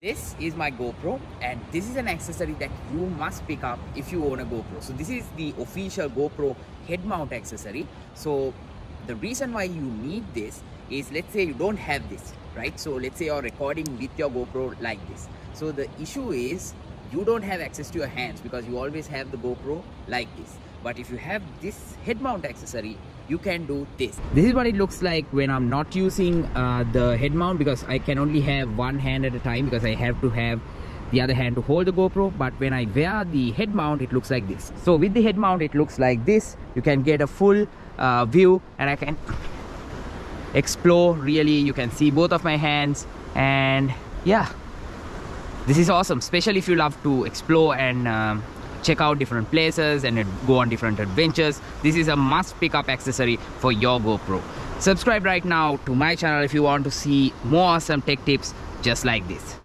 This is my GoPro and this is an accessory that you must pick up if you own a GoPro. So this is the official GoPro head mount accessory. So the reason why you need this is let's say you don't have this, right? So let's say you're recording with your GoPro like this. So the issue is you don't have access to your hands because you always have the GoPro like this. But if you have this head mount accessory, you can do this. This is what it looks like when I'm not using uh, the head mount because I can only have one hand at a time because I have to have the other hand to hold the GoPro. But when I wear the head mount it looks like this. So with the head mount it looks like this. You can get a full uh, view and I can explore. Really you can see both of my hands and yeah this is awesome especially if you love to explore and um, check out different places and go on different adventures. This is a must pick up accessory for your GoPro. Subscribe right now to my channel if you want to see more awesome tech tips just like this